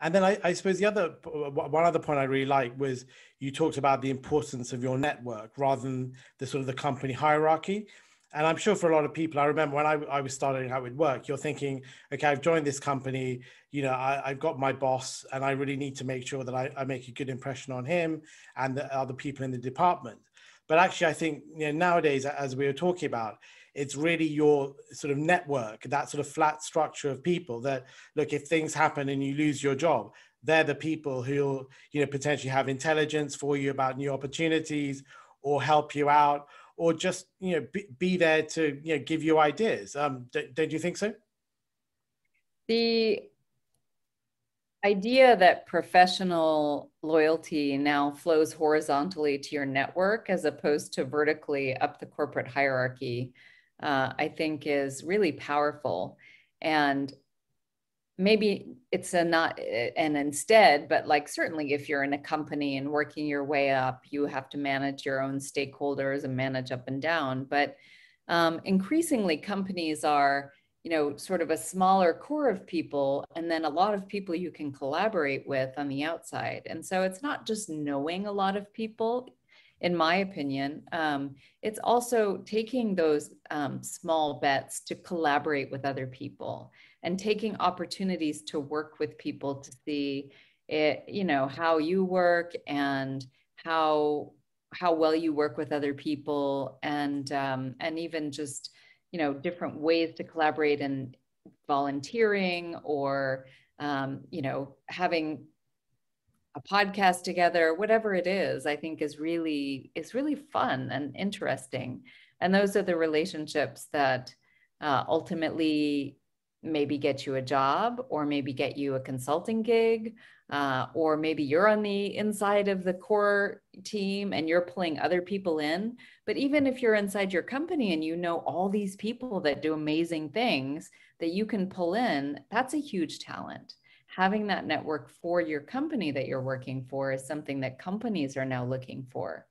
And then I, I, suppose the other one other point I really like was you talked about the importance of your network rather than the sort of the company hierarchy. And I'm sure for a lot of people, I remember when I, I was starting out with work, you're thinking, okay, I've joined this company, you know, I, have got my boss, and I really need to make sure that I, I make a good impression on him and the other people in the department. But actually, I think you know, nowadays, as we were talking about, it's really your sort of network, that sort of flat structure of people that look, if things happen and you lose your job, they're the people who'll, you know, potentially have intelligence for you about new opportunities or help you out or just, you know, be, be there to, you know, give you ideas. Um, don't you think so? The idea that professional loyalty now flows horizontally to your network as opposed to vertically up the corporate hierarchy uh, I think is really powerful. And maybe it's a not and instead but like certainly if you're in a company and working your way up you have to manage your own stakeholders and manage up and down but um, increasingly companies are you know sort of a smaller core of people and then a lot of people you can collaborate with on the outside and so it's not just knowing a lot of people in my opinion. Um, it's also taking those um, small bets to collaborate with other people and taking opportunities to work with people to see it, you know, how you work and how how well you work with other people and um, and even just you know different ways to collaborate and volunteering or um, you know having a podcast together whatever it is i think is really is really fun and interesting. And those are the relationships that uh, ultimately maybe get you a job or maybe get you a consulting gig uh, or maybe you're on the inside of the core team and you're pulling other people in but even if you're inside your company and you know all these people that do amazing things that you can pull in that's a huge talent having that network for your company that you're working for is something that companies are now looking for.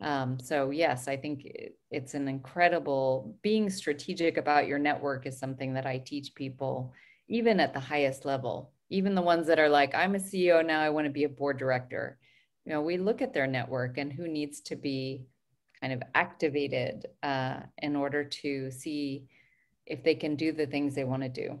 Um, so yes, I think it's an incredible being strategic about your network is something that I teach people, even at the highest level, even the ones that are like, I'm a CEO now, I want to be a board director. You know, we look at their network and who needs to be kind of activated uh, in order to see if they can do the things they want to do.